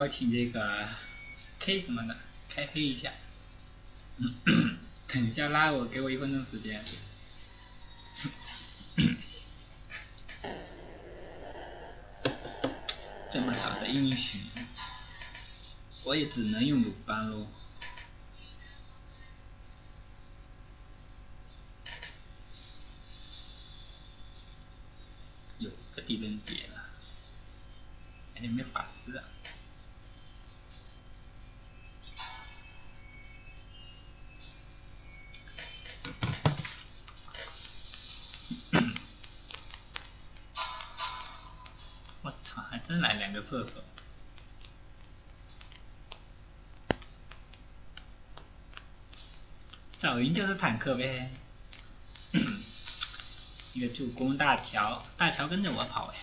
邀请这个 K 什么的开黑一下，等一下拉我，给我一分钟时间。这么少的英雄，我也只能用鲁班喽。有个地震节了，还有没法师啊？真来两个射手。赵云就是坦克呗。一个助攻大乔，大乔跟着我跑哎。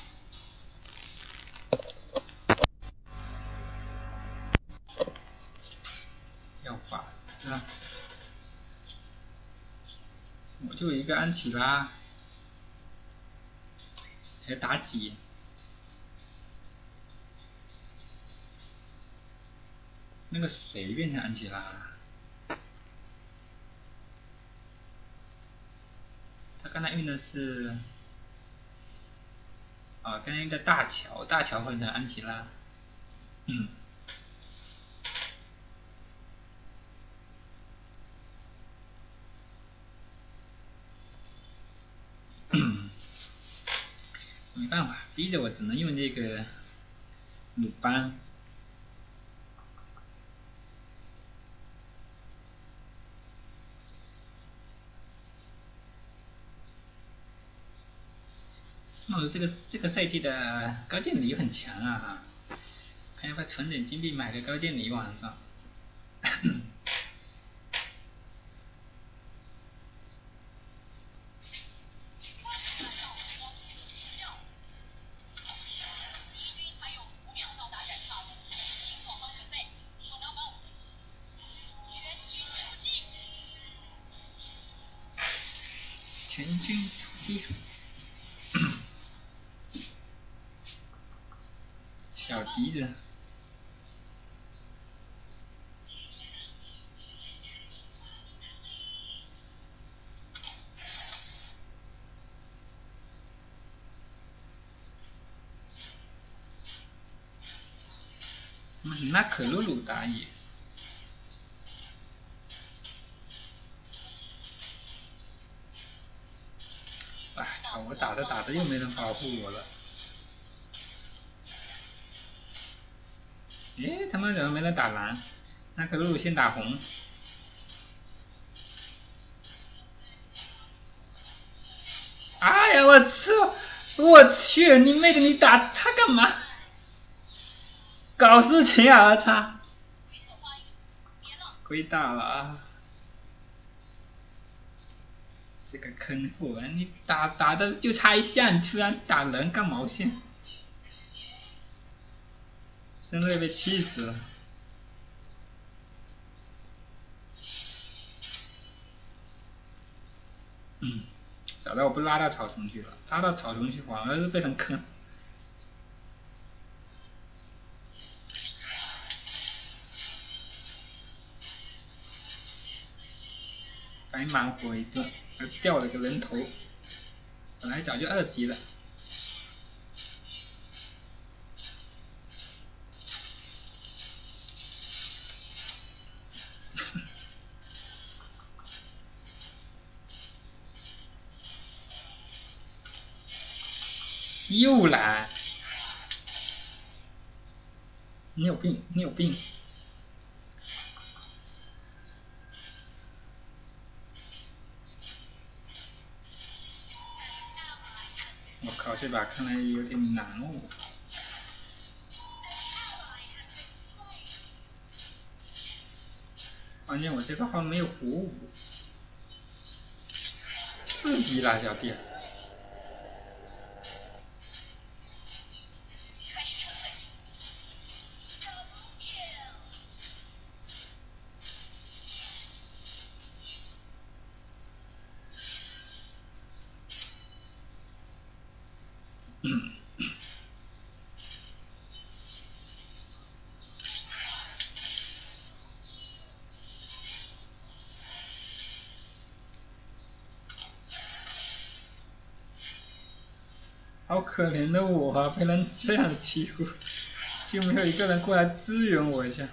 要法是吧？我就一个安琪拉，还有妲己。那个谁变成安琪拉了？他刚才用的是，啊，刚才用的大乔，大乔换成安琪拉。没办法，逼着我只能用这个鲁班。哦，这个这个赛季的高渐离很强啊哈！看要不要存点金币买个高渐离往上。小笛子。那可露露打野。哎，我打着打着又没人保护我了。诶，他们怎么没人打蓝？那可露露先打红。哎呀，我操！我去，你妹的，你打他干嘛？搞事情啊！我操！亏大了啊！这个坑货，你打打的就差一下，你突然打人干毛线？真的被气死了！嗯，早知道我不拉到草丛去了，拉到草丛去反而是被人坑。白忙活一顿，还掉了个人头，本来早就二级了。我靠，这把看来有点难哦。关键我这个号没有火舞，四级了，小弟。可怜的我啊，被人这样欺负，就没有一个人过来支援我一下。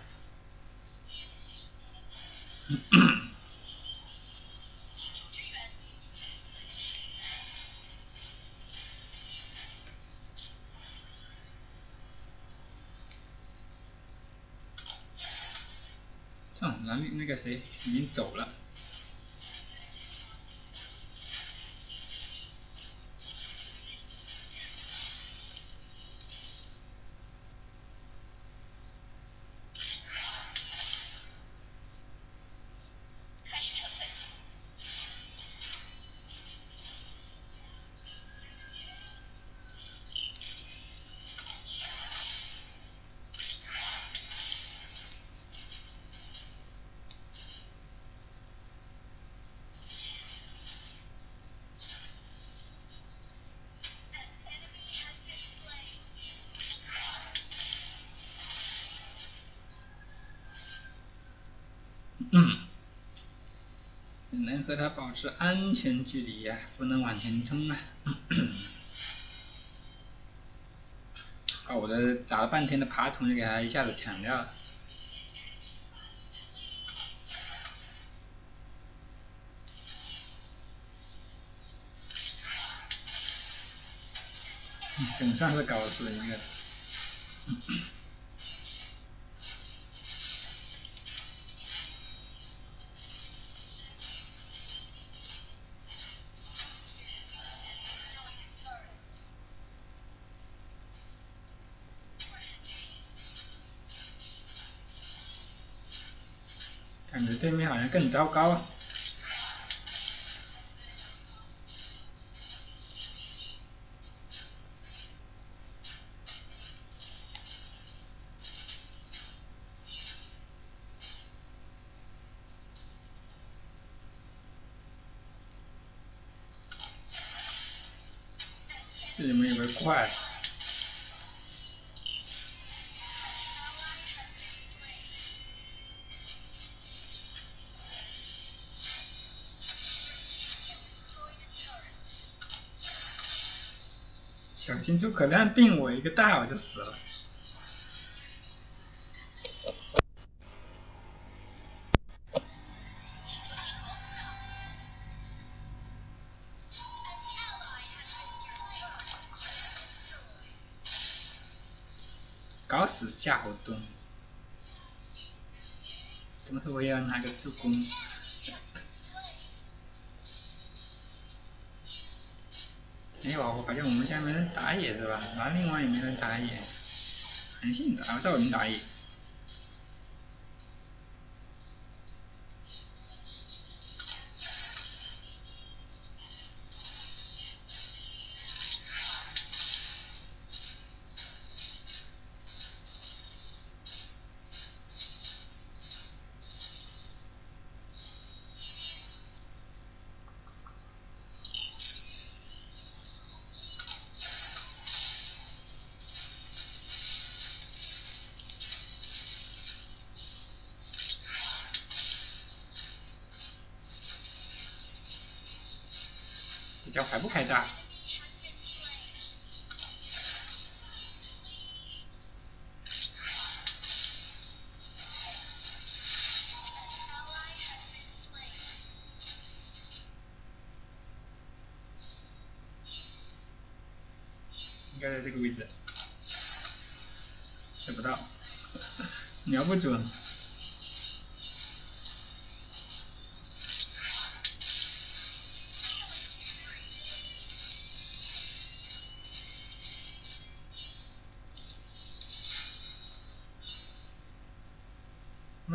哦，蓝绿那个谁已经走了。和他保持安全距离呀，不能往前冲啊！把我的打了半天的爬虫就给他一下子抢掉了。总算是搞死一个。感觉对面好像更糟糕啊。这里面有个怪。心诸葛亮定我一个大，我就死了。搞死夏侯惇！怎么说我也要拿个助攻？没有啊，我感觉我们家没人打野是吧？然后另外也没人打野，韩信打，赵云打野。还不开大？应该在这个位置，吃不到，瞄不准。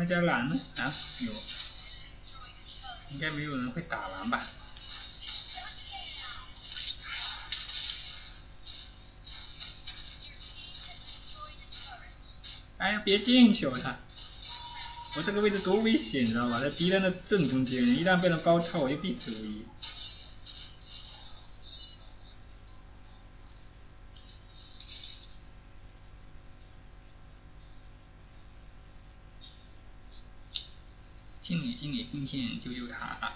加蓝呢？啊，有，应该没有人会打蓝吧？哎呀，别进去！我操，我这个位置多危险，你知道吧？在敌人的正中间，一旦被人包抄，我就必死无疑。清理清理兵线，救救塔。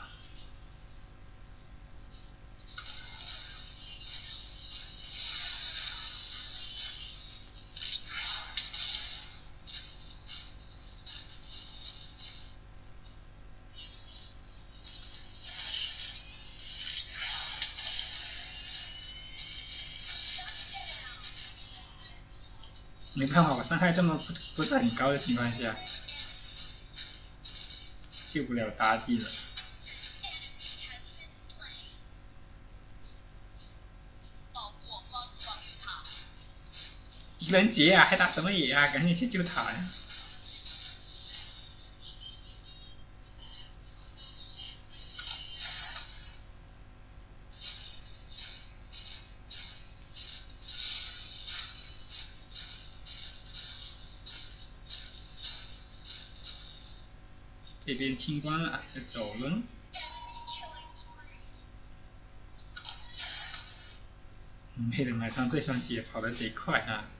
没办法，我伤害这么不不是很高的情况下。救不了大地了。狄仁杰啊，还打什么野啊？赶紧去救塔呀！边清关了，要走了。没人买上这双鞋，跑得贼快啊！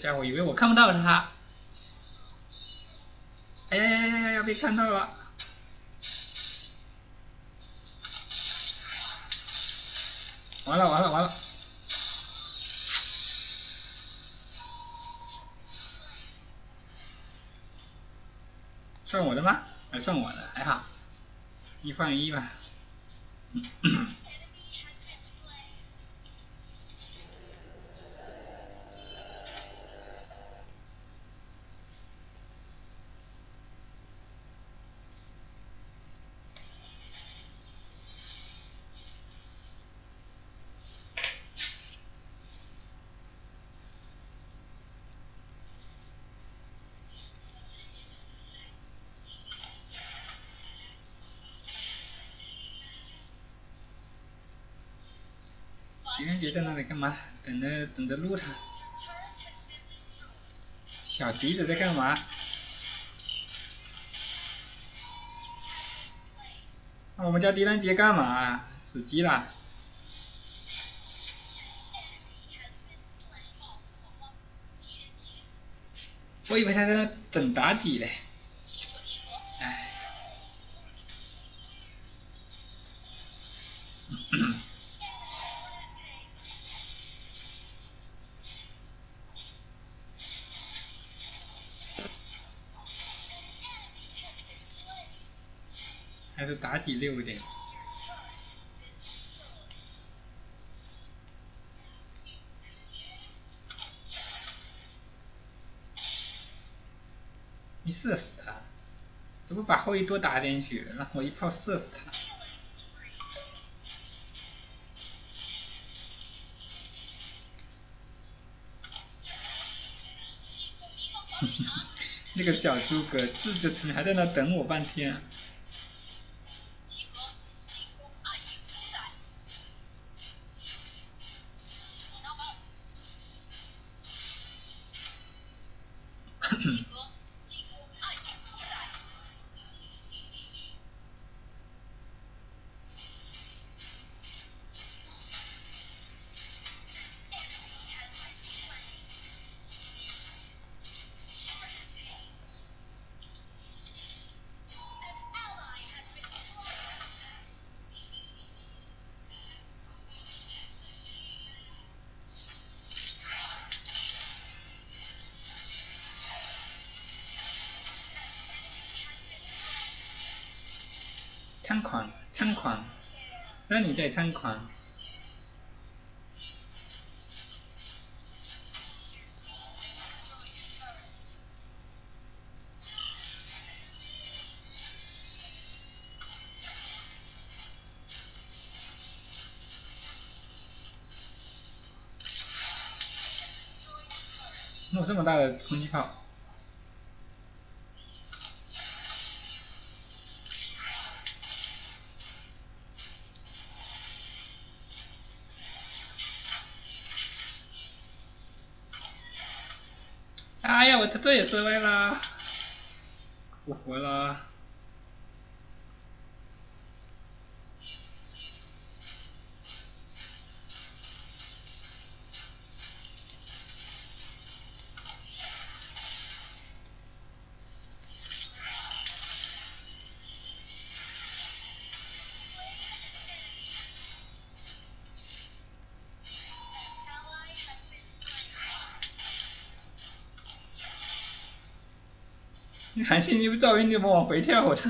家伙以为我看不到他，哎呀呀呀呀呀！被看到了。完了完了完了！算我的吗？还算我的，还好，一换一吧。狄仁杰在那里干嘛？等着等着撸他。小笛子在干嘛？那我们家狄仁杰干嘛？死机了。我以为他在那等妲己嘞。妲己溜一点。你射死他，怎么把后羿多打点血，然后一炮射死他？那个小诸葛自着城还在那等我半天。Hmm. 猖狂，猖狂，那你在猖狂？弄这么大的空气炮！哎呀我这这也失败啦！我服了。你韩信，你不赵云，你怎么往回跳？我操！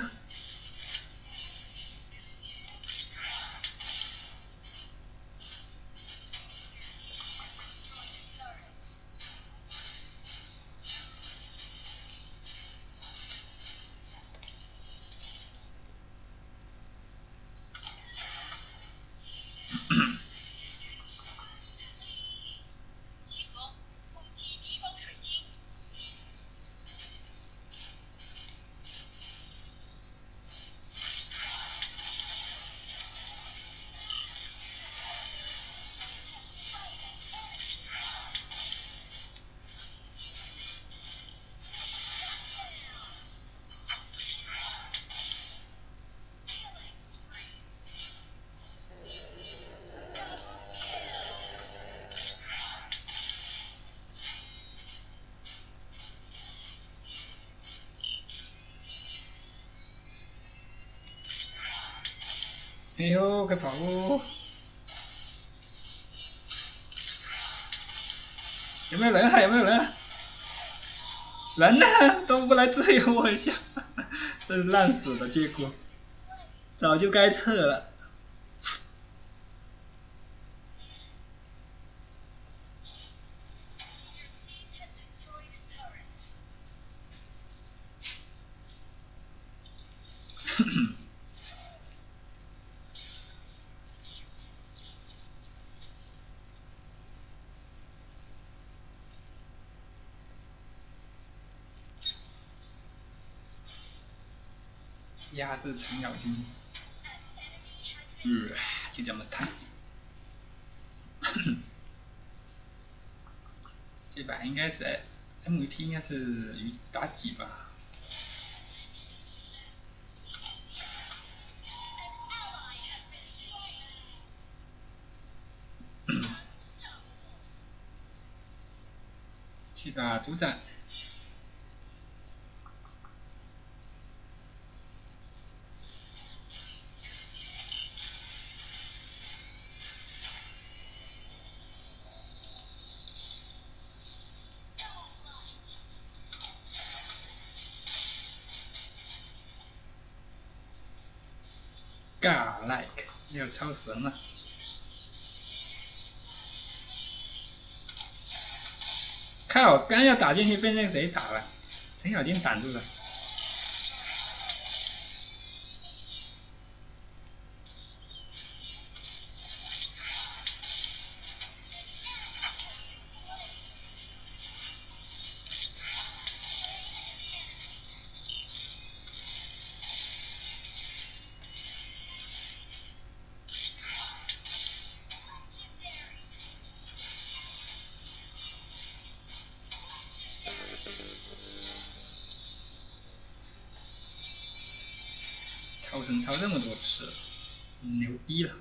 哎呦，快跑！有没有人？还有没有人？人呢？都不来支援我一下，这是烂死的结果，早就该撤了。压制程咬金，嗯，就这么弹。这把应该是 MVP，应该是于妲己吧。去打主战。God like 要超神了！靠，刚要打进去被那个谁打了，程咬金挡住了。超神超这么多次，牛逼了！